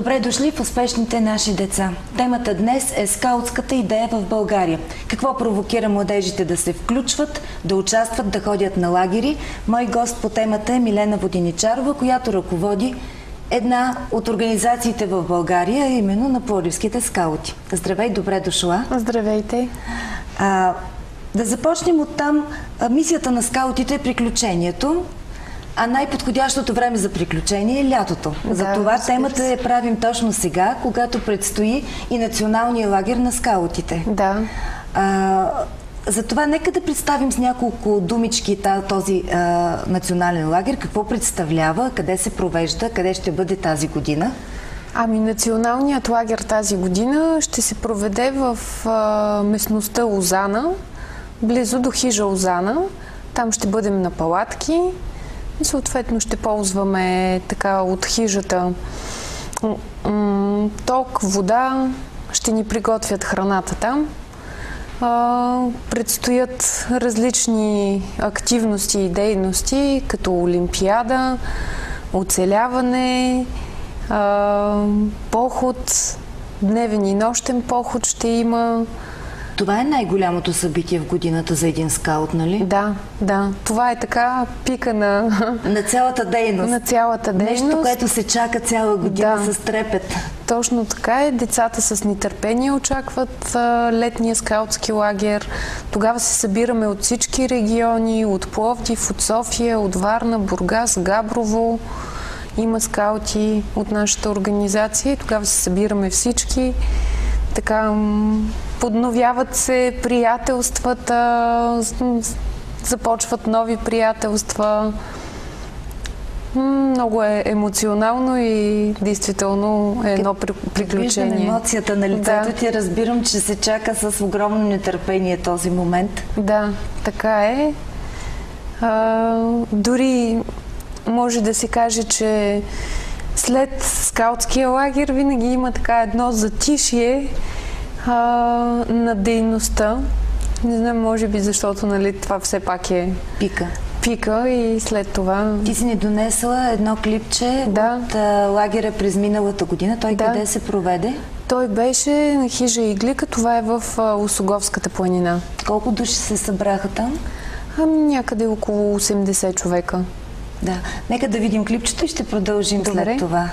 Добре дошли в успешните наши деца. Темата днес е скаутската идея в България. Какво провокира младежите да се включват, да участват, да ходят на лагери? Мой гост по темата е Милена Водиничарова, която ръководи една от организациите в България, именно на Плодивските скаути. Здравей, добре дошла. Здравейте. А, да започнем от там. Мисията на скаутите е приключението. А най-подходящото време за приключение е лятото. Да, Затова темата е правим точно сега, когато предстои и националния лагер на скаутите. Да. А, затова нека да представим с няколко думички този а, национален лагер. Какво представлява, къде се провежда, къде ще бъде тази година? Ами националният лагер тази година ще се проведе в а, местността Озана, близо до хижа Озана. Там ще бъдем на палатки съответно ще ползваме така от хижата ток, вода, ще ни приготвят храната там. Предстоят различни активности и дейности, като олимпиада, оцеляване, поход, дневен и нощен поход ще има. Това е най-голямото събитие в годината за един скаут, нали? Да, да. Това е така пика на... На цялата дейност. На цялата дейност. Нещо, което се чака цяла година да. с трепет. Точно така е. Децата с нетърпение очакват а, летния скаутски лагер. Тогава се събираме от всички региони, от Пловдив, от София, от Варна, Бургас, Габрово. Има скаути от нашата организация и тогава се събираме всички. Така подновяват се приятелствата, започват нови приятелства. Много е емоционално и действително е едно приключение. Виждам емоцията на лицето да. ти. Разбирам, че се чака с огромно нетърпение този момент. Да, така е. А, дори може да се каже, че след скаутския лагер винаги има така едно затишие а, на дейността. Не знам, може би защото нали, това все пак е пика. Пика и след това... Ти си ни донесла едно клипче да. от а, лагера през миналата година. Той да. къде се проведе? Той беше на хижа Иглика. Това е в Осоговската планина. Колко души се събраха там? Ами някъде около 80 човека. Да. Нека да видим клипчето и ще продължим Добре. след това.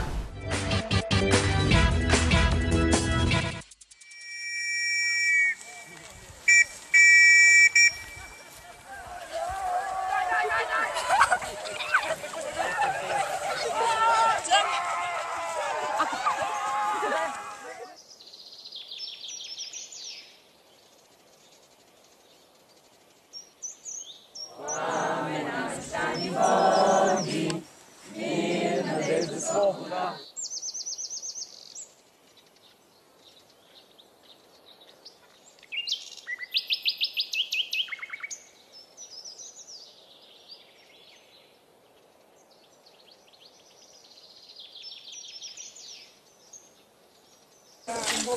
Не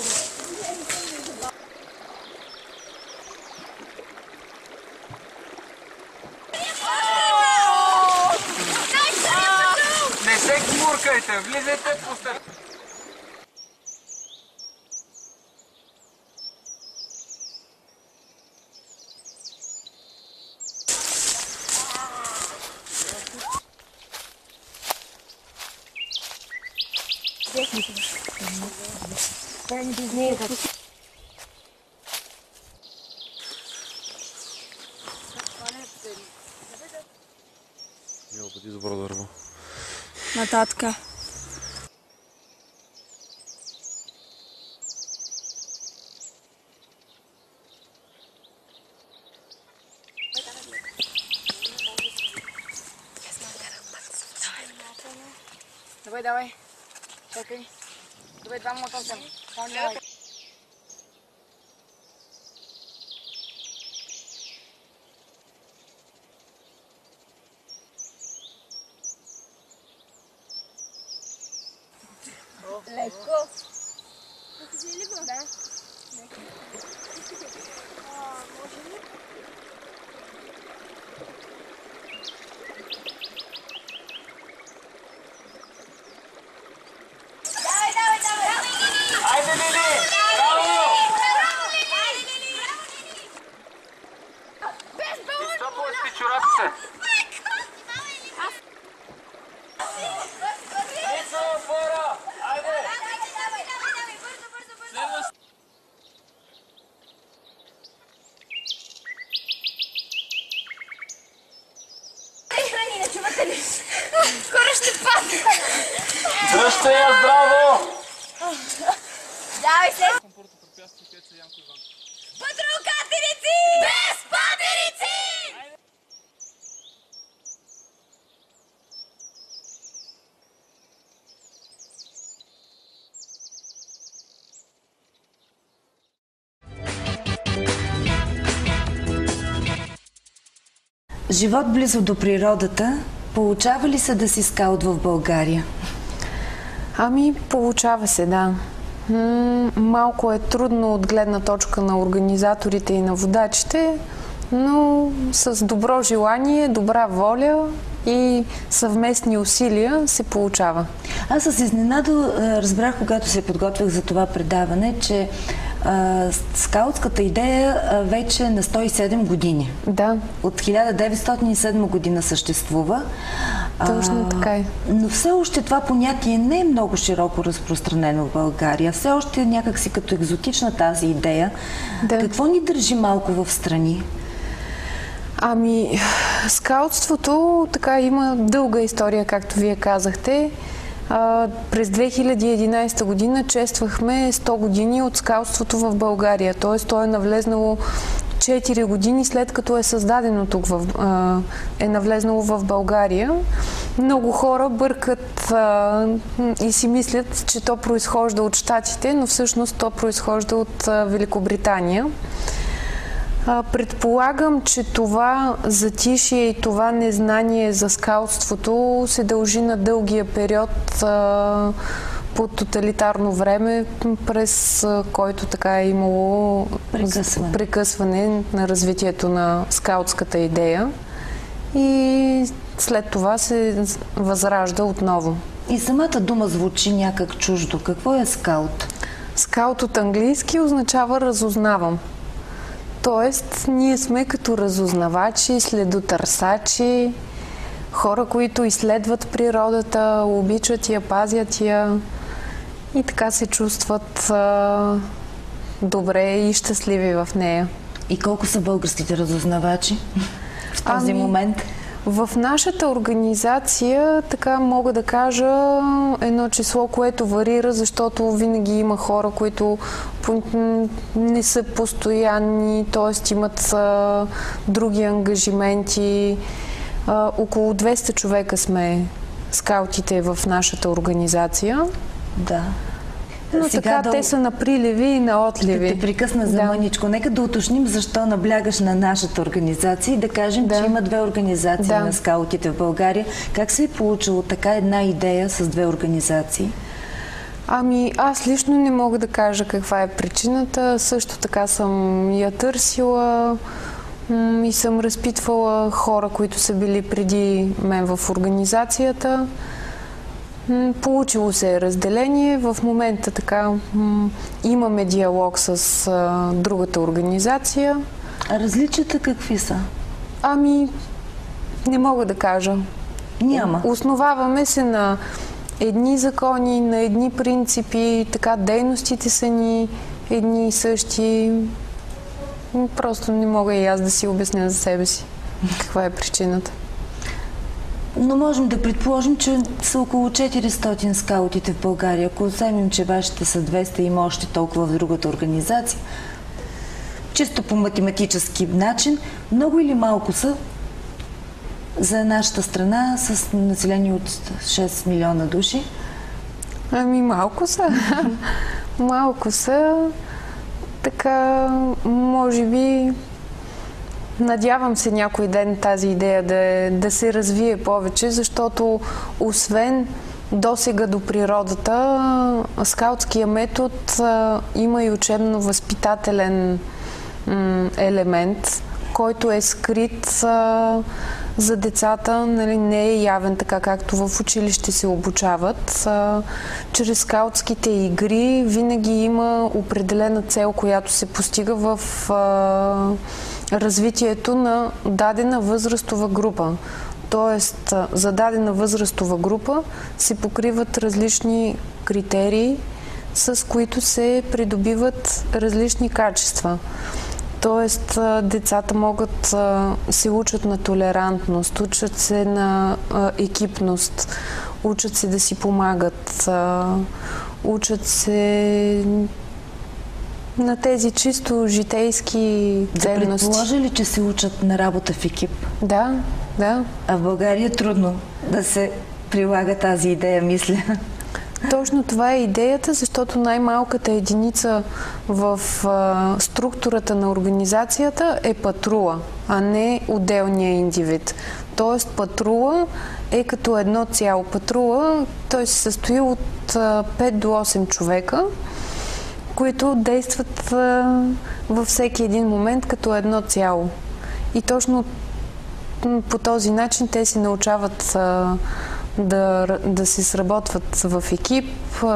се гмуркайте, влизайте по стъп. кататка. Давай, давай. Чекай. Давай два мотоцикла. Живот близо до природата получава ли се да си скаут в България? Ами, получава се, да. М, Малко е трудно от гледна точка на организаторите и на водачите, но с добро желание, добра воля и съвместни усилия се получава. Аз с изненада разбрах, когато се подготвях за това предаване, че скаутската идея вече е на 107 години. Да, От 1907 година съществува. Точно така е. Но все още това понятие не е много широко разпространено в България. Все още е някакси като екзотична тази идея. Да. Какво ни държи малко в страни? Ами, скаутството така има дълга история, както вие казахте. През 2011 година чествахме 100 години от скаутството в България. Т.е. то е навлезнало 4 години след като е създадено тук, в, е навлезнало в България. Много хора бъркат и си мислят, че то произхожда от Штатите, но всъщност то произхожда от Великобритания. А, Предполагам, че това затишие и това незнание за скаутството се дължи на дългия период а, по тоталитарно време, през а, който така е имало Прекъсване. прекъсване на развитието на скаутската идея. И след това се възражда отново. И самата дума звучи някак чуждо. Какво е скаут? Скаут от английски означава разузнавам. Тоест, ние сме като разузнавачи, следотърсачи, хора, които изследват природата, обичат я, пазят я и така се чувстват а, добре и щастливи в нея. И колко са българските разузнавачи в този Ами, момент? В нашата организация, така мога да кажа, едно число, което варира, защото винаги има хора, които не са постоянни, т.е. имат а, други ангажименти. А, около 200 човека сме скаутите в нашата организация. Да. Но така да- те са на приливи и на отливи. Ще те прекъсна за Да. мъничко. Нека да уточним защо наблягаш на нашата организация и да кажем, Да. че има две организации Да. на скаутите в България. Как се е получило така една идея с две организации? Ами, аз лично не мога да кажа каква е причината. Също така съм я търсила и съм разпитвала хора, които са били преди мен в организацията. Получило се е разделение. В момента така имаме диалог с а, другата организация. А различията какви са? Ами, не мога да кажа. Няма. Основаваме се на едни закони, на едни принципи, така дейностите са ни едни и същи. Просто не мога и аз да си обясня за себе си каква е причината. Но можем да предположим, че са около 400 скаутите в България. Ако вземем, че вашите са 200 и има още толкова в другата организация, чисто по математически начин, много или малко са за нашата страна с население от 6 милиона души? Ами малко са. малко са. Така, може би, надявам се някой ден тази идея да, е- да се развие повече, защото освен досега до природата, скаутския метод има и учебно-възпитателен елемент, който е скрит за децата, нали, не е явен така, както в училище се обучават. Чрез скаутските игри винаги има определена цел, която се постига в развитието на дадена възрастова група. Тоест, за дадена възрастова група се покриват различни критерии, с които се придобиват различни качества. Тоест, децата могат, се учат на толерантност, учат се на екипност, учат се да си помагат, учат се на тези чисто житейски Да ценности. предположа ли, че се учат на работа в екип? Да, да. А в България е трудно да се прилага тази идея, мисля. Точно това е идеята, защото най-малката единица в а, структурата на организацията е патрула, а не отделния индивид. Тоест патрула е като едно цяло. Патрула той се състои от а, 5 до 8 човека, които действат а, във всеки един момент като едно цяло. И точно по този начин те си научават а, да, да се сработват в екип,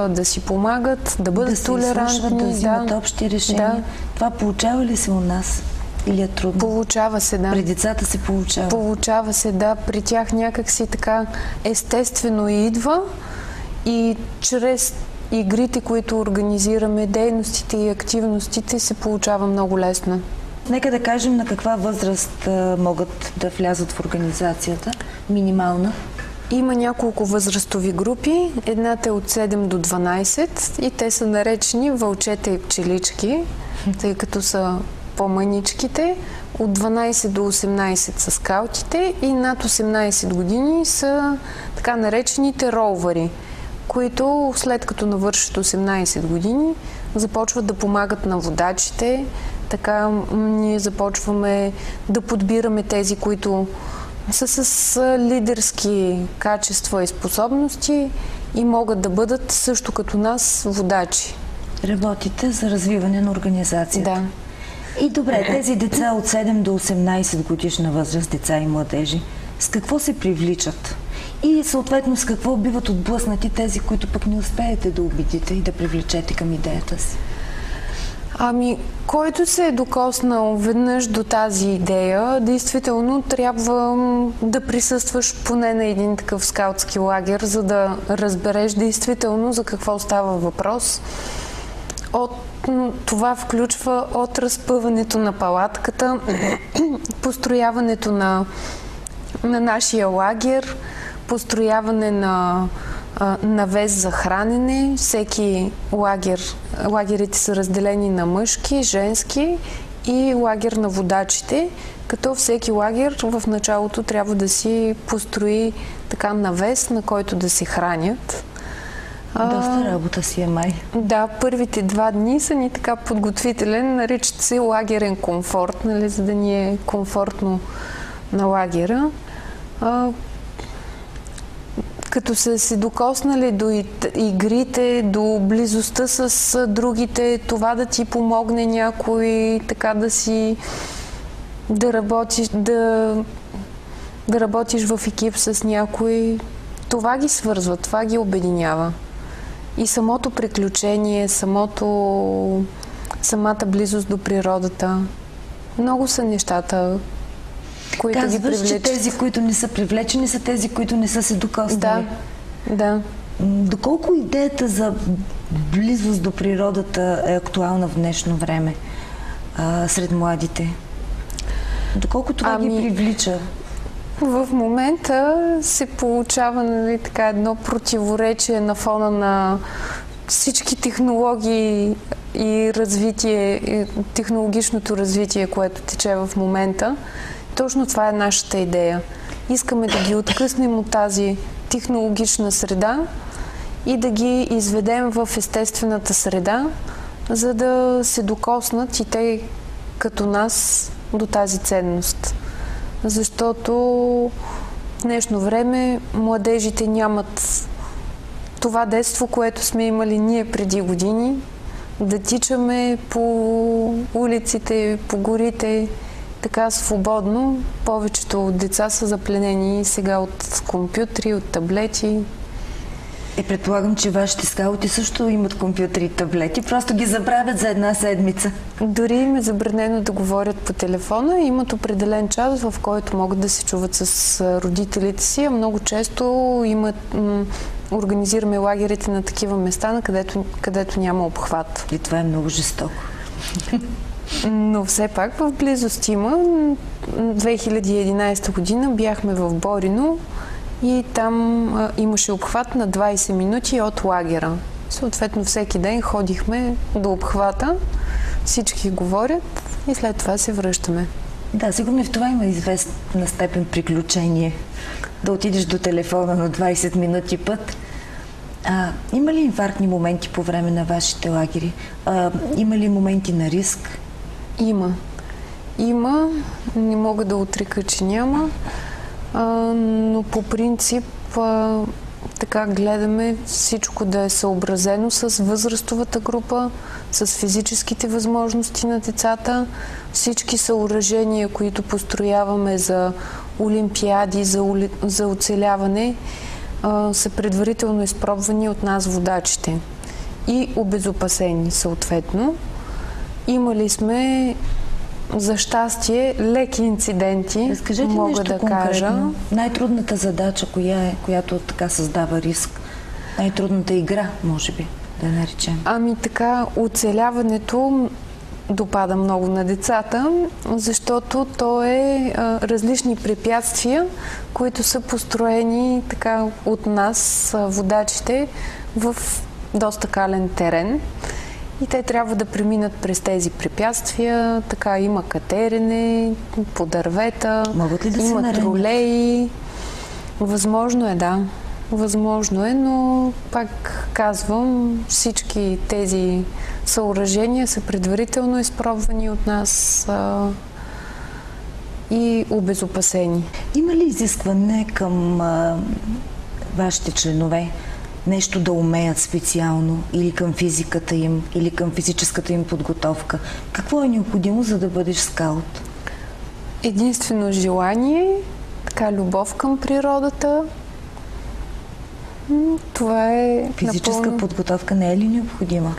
да си помагат, да бъдат да се изслушват, толерантни. да взимат да. общи решения. Да. Това получава ли се у нас? Или е трудно? Получава се, да. При децата се получава. Получава се, да. При тях някак си така естествено идва и чрез игрите, които организираме, дейностите и активностите се получава много лесно. Нека да кажем на каква възраст а, могат да влязат в организацията. Минимална. Има няколко възрастови групи. Едната е от 7 до 12 и те са наречени вълчета и пчелички, тъй като са по-мъничките. От 12 до 18 са скаутите и над 18 години са така наречените роувари, които след като навършат 18 години започват да помагат на водачите. Така ние започваме да подбираме тези, които са с лидерски качества и способности и могат да бъдат също като нас водачи. Работите за развиване на организацията. Да. И добре, тези деца от 7 до 18 годишна възраст, деца и младежи, с какво се привличат? И съответно с какво биват отблъснати тези, които пък не успеете да убедите и да привлечете към идеята си? Ами, който се е докоснал веднъж до тази идея, действително трябва да присъстваш поне на един такъв скаутски лагер, за да разбереш действително за какво става въпрос. От, това включва от разпъването на палатката, построяването на, на нашия лагер, построяване на навес за хранене. Всеки лагер, лагерите са разделени на мъжки, женски и лагер на водачите, като всеки лагер в началото трябва да си построи така навес, на който да се хранят. Доста работа си е май. да, първите два дни са ни така подготвителен, наричат се лагерен комфорт, нали, за да ни е комфортно на лагера. Като са се докоснали до игрите, до близостта с другите, това да ти помогне някой, така да си да работиш, да, да работиш в екип с някой, това ги свързва, това ги обединява. И самото приключение, самото, самата близост до природата. Много са нещата, които ги Казваш, че привличат. тези, които не са привлечени, са тези, които не са се докоснали. Да, да. Доколко идеята за близост до природата е актуална в днешно време а, сред младите? Доколко това ги Ами, привлича? В момента се получава нали, така едно противоречие на фона на всички технологии и развитие, и технологичното развитие, което тече в момента. Точно това е нашата идея. Искаме да ги откъснем от тази технологична среда и да ги изведем в естествената среда, за да се докоснат и те като нас до тази ценност. Защото в днешно време младежите нямат това детство, което сме имали ние преди години, да тичаме по улиците, по горите, така свободно. Повечето деца са запленени сега от компютри, от таблети. Е, предполагам, че вашите скаути също имат компютри и таблети, просто ги забравят за една седмица. Дори им е забранено да говорят по телефона и имат определен час, в който могат да се чуват с родителите си, а много често имат, организираме лагерите на такива места, на където, където няма обхват. И това е много жестоко. Но все пак в близост има. 2011 година бяхме в Борино и там имаше обхват на 20 минути от лагера. Съответно всеки ден ходихме до обхвата, всички говорят и след това се връщаме. Да, сигурно в това има известна степен приключение. Да отидеш до телефона на 20 минути път. А, има ли инфарктни моменти по време на вашите лагери? А, има ли моменти на риск? Има. Има. Не мога да отрека, че няма. А, но по принцип а, така гледаме всичко да е съобразено с възрастовата група, с физическите възможности на децата. Всички съоръжения, които построяваме за олимпиади, за, ули... за оцеляване, а, са предварително изпробвани от нас водачите и обезопасени съответно. Имали сме за щастие леки инциденти, Разкажете мога нещо да конкретно. кажа. Най-трудната задача, коя е, която така създава риск? Най-трудната игра, може би, да я наречем. Ами така, оцеляването допада много на децата, защото то е а, различни препятствия, които са построени така от нас, водачите, в доста кален терен. И те трябва да преминат през тези препятствия. Така има катерене по дървета, Могат ли да има тролеи. Възможно е, да. Възможно е, но пак казвам, всички тези съоръжения са предварително изпробвани от нас а, и обезопасени. Има ли изискване към а, вашите членове нещо да умеят специално или към физиката им, или към физическата им подготовка? Какво е необходимо, за да бъдеш скаут? Единствено желание, така любов към природата. Това е Физическа напълно... подготовка не е ли необходима?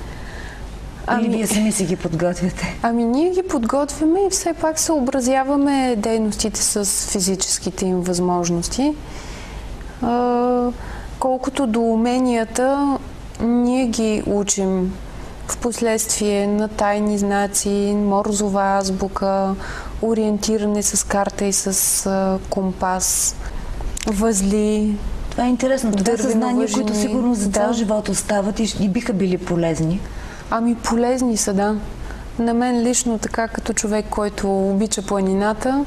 Ами- Или вие сами си ги подготвяте? Ами ние ги подготвяме и все пак съобразяваме дейностите с физическите им възможности. А, колкото до уменията, ние ги учим в последствие на тайни знаци, морзова азбука, ориентиране с карта и с компас, възли. Това е интересно. Това са Дървено знания, които сигурно за цял Да. живот остават и, и биха били полезни. Ами полезни са, да. На мен лично, така като човек, който обича планината,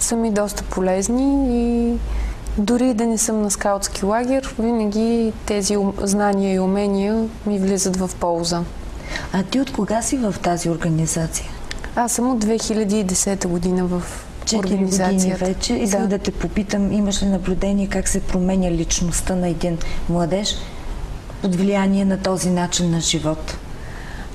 са ми доста полезни и дори да не съм на скаутски лагер, винаги тези знания и умения ми влизат в полза. А ти от кога си в тази организация? Аз съм от 2010 година в организацията. вече. Искам да. Да. те попитам, имаш ли наблюдение как се променя личността на един младеж под влияние на този начин на живот?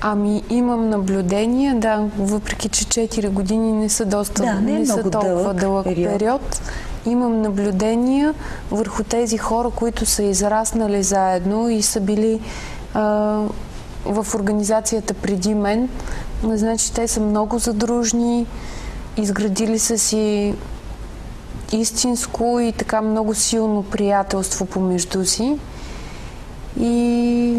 Ами имам наблюдение, да, въпреки че 4 години не са доста, Да, не е са много толкова дълъг дълъг, период. период. Имам наблюдения върху тези хора, които са израснали заедно и са били в организацията преди мен. Значи те са много задружни, изградили са си истинско и така много силно приятелство помежду си. И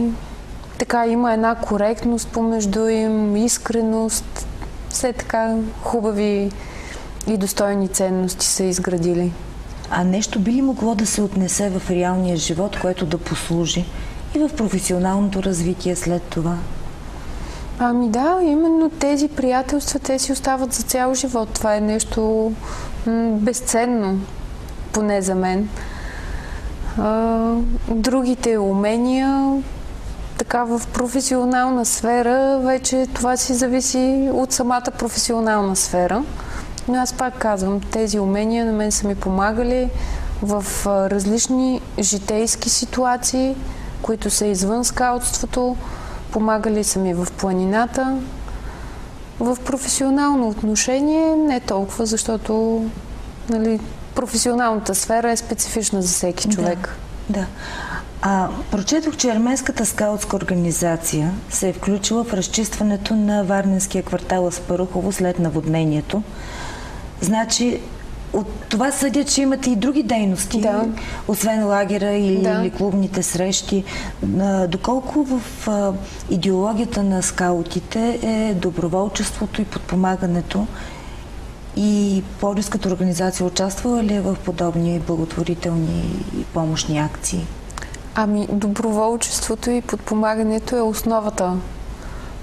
така има една коректност помежду им, искреност, все така хубави и достойни ценности са изградили. А нещо би ли могло да се отнесе в реалния живот, което да послужи и в професионалното развитие след това? Ами да, именно тези приятелства, те си остават за цял живот. Това е нещо безценно, поне за мен. А, другите умения, така в професионална сфера, вече това си зависи от самата професионална сфера. Но аз пак казвам, тези умения на мен са ми помагали в различни житейски ситуации, които са извън скаутството. Помагали са ми в планината. В професионално отношение не толкова, защото нали, професионалната сфера е специфична за всеки човек. Да. да. А, прочетох, че арменската скаутска организация се е включила в разчистването на Варненския квартал Аспарухово след наводнението. Значи, от това съдя, че имате и други дейности, Да. освен лагера или, Да. или клубните срещи. Доколко в идеологията на скаутите е доброволчеството и подпомагането и Пловдивската организация участвала ли е в подобни благотворителни и помощни акции? Ами, доброволчеството и подпомагането е основата,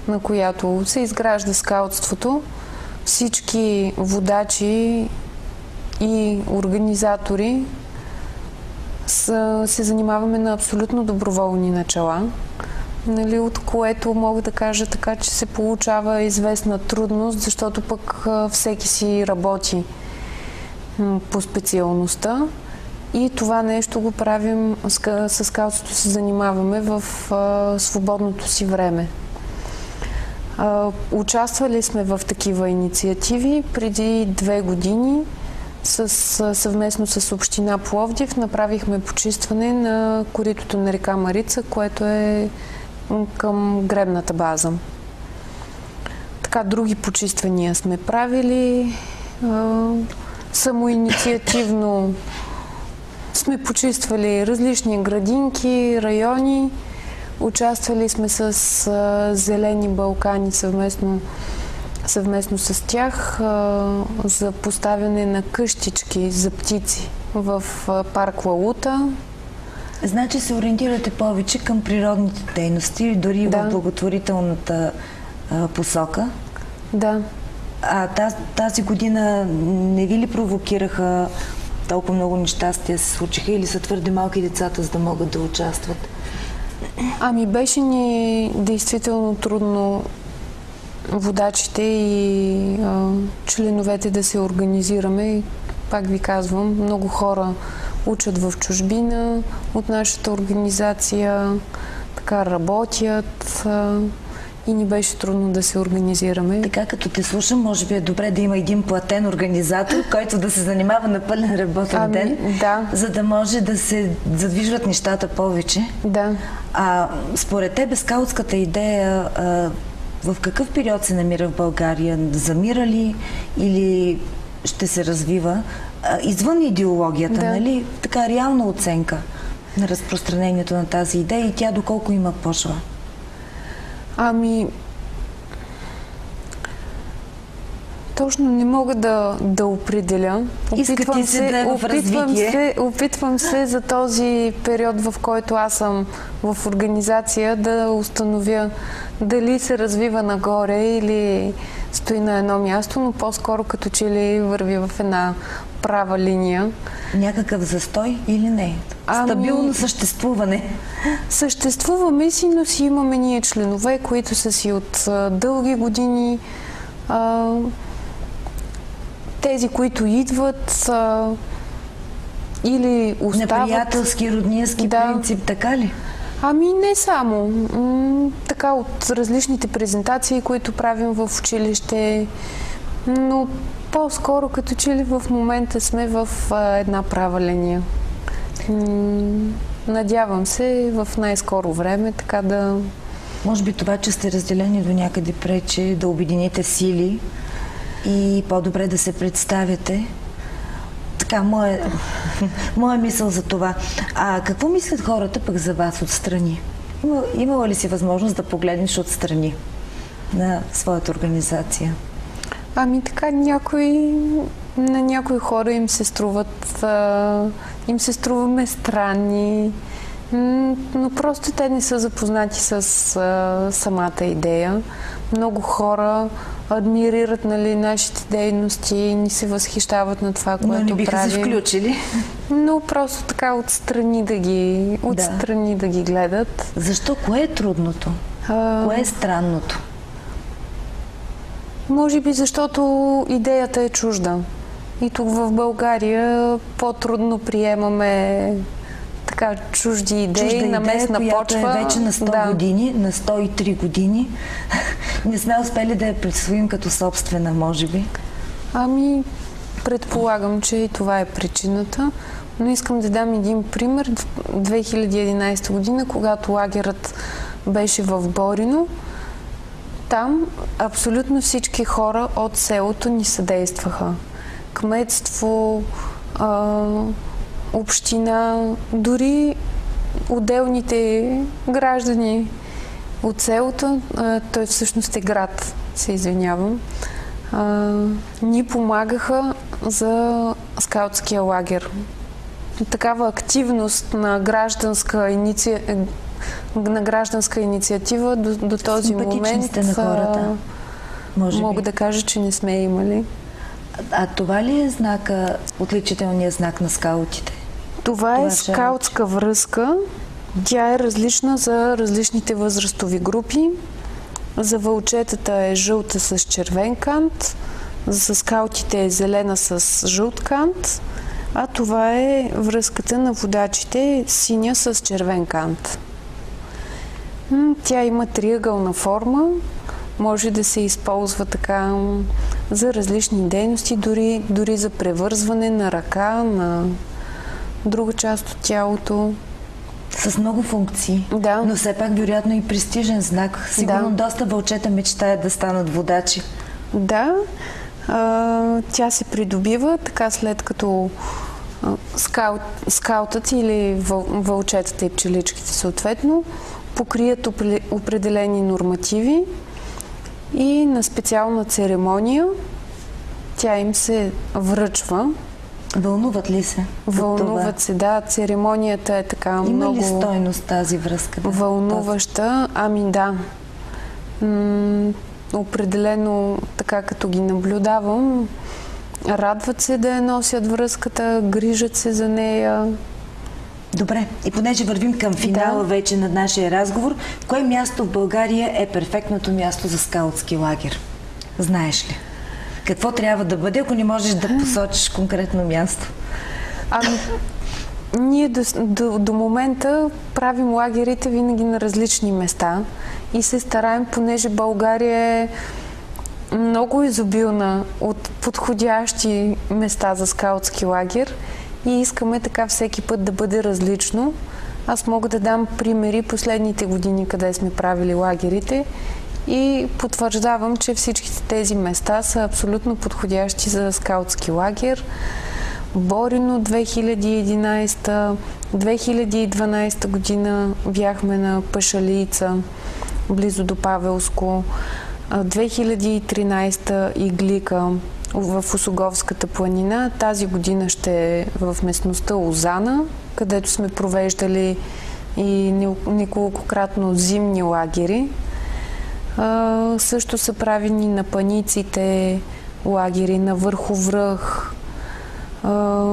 на която се изгражда скаутството. Всички водачи и организатори са, се занимаваме на абсолютно доброволни начала, нали, от което мога да кажа така, че се получава известна трудност, защото пък всеки си работи по специалността. И това нещо го правим, с ка- с скаутството се занимаваме в свободното си време. Участвали сме в такива инициативи преди две години. С, съвместно с Община Пловдив направихме почистване на коритото на река Марица, което е към гребната база. Така, други почиствания сме правили. Самоинициативно сме почиствали различни градинки, райони. Участвали сме с а, Зелени Балкани съвместно, съвместно с тях а, за поставяне на къщички за птици в а, парк Лалута. Значи се ориентирате повече към природните дейности, дори Да. в благотворителната а, посока. Да. А тази, тази година не ви ли провокираха толкова много нещастия се случиха или са твърде малки децата, за да могат да участват? Ами беше ни действително трудно водачите и а, членовете да се организираме. Пак ви казвам, много хора учат в чужбина от нашата организация, така работят а, и ни беше трудно да се организираме. Така като те слушам, може би е добре да има един платен организатор, който да се занимава на пълен работен Ами, ден, да. за да може да се задвижват нещата повече. Да. А според тебе скаутската идея а, в какъв период се намира в България? Замира ли или ще се развива? А, извън идеологията, Да. нали? Така реална оценка на разпространението на тази идея и тя доколко има почва? Ами, точно не мога да, да определя. Ти се да е опитвам, се, опитвам се за този период, в който аз съм в организация, да установя дали се развива нагоре или стои на едно място, но по-скоро като че ли върви в една права линия. Някакъв застой или не? Ами- Стабилно съществуване. Съществуваме си, но си имаме ние членове, които са си от а, дълги години. А, тези, които идват а, или остават. приятелски, роднински Да. принцип, така ли? Ами не само. М, така от различните презентации, които правим в училище, но по-скоро като че ли в момента сме в а, една права линия. Надявам се в най-скоро време така да Може би това, че сте разделени до някъде пречи да обедините сили и по-добре да се представяте. Така, моя, моя мисъл за това. А какво мислят хората пък за вас отстрани? Има, имала ли си възможност да погледнеш отстрани на своята организация? Ами така, някои, на някои хора им се струват, а, им се струваме странни, но просто те не са запознати с а, самата идея. Много хора адмирират нали, нашите дейности и ни се възхищават на това, Но което не биха правим. се включили. Но просто така отстрани да ги, отстрани да. ги гледат. Защо? Кое е трудното? А, Кое е странното? Може би защото идеята е чужда. И тук в България по-трудно приемаме така чужди идеи Чужда на местна която почва. е вече на 100 да. години, на 103 години. Не сме успели да я присвоим като собствена, може би. Ами, предполагам, че и това е причината. Но искам да дам един пример. В 2011 година, когато лагерът беше в Борино, там абсолютно всички хора от селото ни съдействаха. кметство, а, община, дори отделните граждани от селото, а, той всъщност е град, се извинявам, а, ни помагаха за скаутския лагер. Такава активност на гражданска, иници... на гражданска инициатива до, до този момент сте на хората, а, Може мога би. да кажа, че не сме имали. А това ли е знака, отличителният знак на скаутите? Това, Това е ще е. скаутска връзка. Тя е различна за различните възрастови групи. За вълчетата е жълта с червен кант, за скаутите е зелена с жълт кант, а това е връзката на водачите синя с червен кант. Тя има триъгълна форма, може да се използва така за различни дейности, дори, дори за превързване на ръка, на друга част от тялото. С много функции. Да. Но все пак, вероятно, и престижен знак. Сигурно Да. доста вълчета мечтаят да станат водачи. Да, а, тя се придобива така след като скаут, скаутът или въл, вълчетата и пчеличките съответно покрият опре- определени нормативи и на специална церемония тя им се връчва. Вълнуват ли се? Вълнуват се, да, церемонията е така Има много... ли стойност тази връзка? Да? Вълнуваща, ами да. М- определено, така като ги наблюдавам, радват се да я носят връзката, грижат се за нея. Добре, и понеже вървим към финала Да. вече на нашия разговор, кое място в България е перфектното място за скаутски лагер? Знаеш ли? Какво трябва да бъде, ако не можеш да посочиш конкретно място? Ами, ние до, до, до момента правим лагерите винаги на различни места и се стараем, понеже България е много изобилна от подходящи места за скаутски лагер и искаме така всеки път да бъде различно. Аз мога да дам примери последните години, къде сме правили лагерите и потвърждавам, че всичките тези места са абсолютно подходящи за скаутски лагер. Борино 2011, 2012 година бяхме на Пашалийца, близо до Павелско. А, 2013 Иглика в Осоговската планина. Тази година ще е в местността Озана, където сме провеждали и неколкократно зимни лагери. А, също са правени на паниците лагери, на върховръх. А,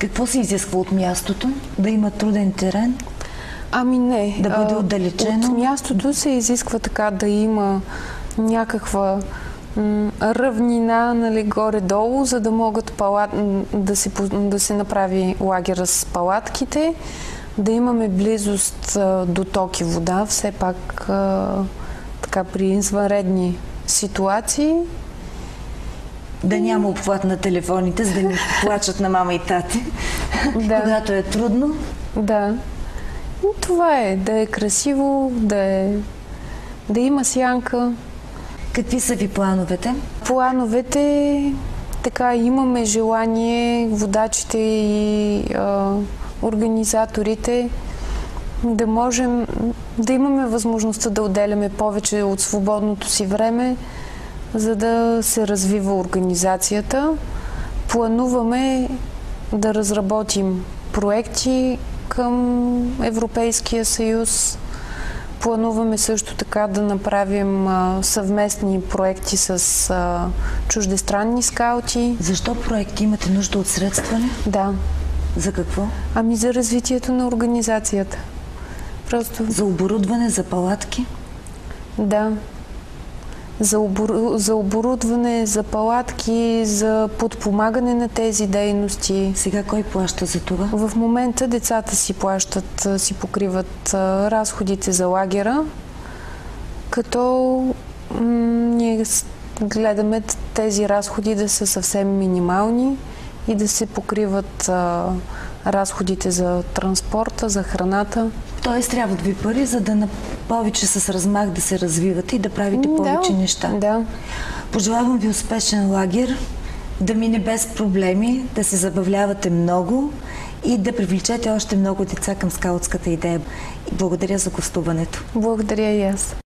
Какво се изисква от мястото? Да има труден терен? Ами не. Да бъде отдалечено? От мястото се изисква така да има някаква равнина, нали, горе-долу, за да могат палат, да, се, да се направи лагера с палатките, да имаме близост а, до ток и вода, все пак а, така при извънредни ситуации. Да няма обхват на телефоните, за да не плачат на мама и тати, Да. когато е трудно. Да. И това е, да е красиво, да, е, да има сянка. Какви са ви плановете? Плановете, така имаме желание, водачите и а, организаторите, да можем, да имаме възможността да отделяме повече от свободното си време, за да се развива организацията. Плануваме да разработим проекти към Европейския съюз. Плануваме също така да направим а, съвместни проекти с а, чуждестранни скаути. Защо проекти имате нужда от средства ли? Да. За какво? Ами за развитието на организацията. Просто За оборудване, за палатки? да. За, обору... за оборудване, за палатки, за подпомагане на тези дейности. Сега кой плаща за това? В момента децата си плащат, си покриват разходите за лагера, като ние гледаме тези разходи да са съвсем минимални и да се покриват а, разходите за транспорта, за храната. Тоест да ви пари, за да на повече с размах да се развивате и да правите да, повече неща. Да. Пожелавам ви успешен лагер, да мине без проблеми, да се забавлявате много и да привлечете още много деца към скаутската идея. Благодаря за гостуването. Благодаря и аз.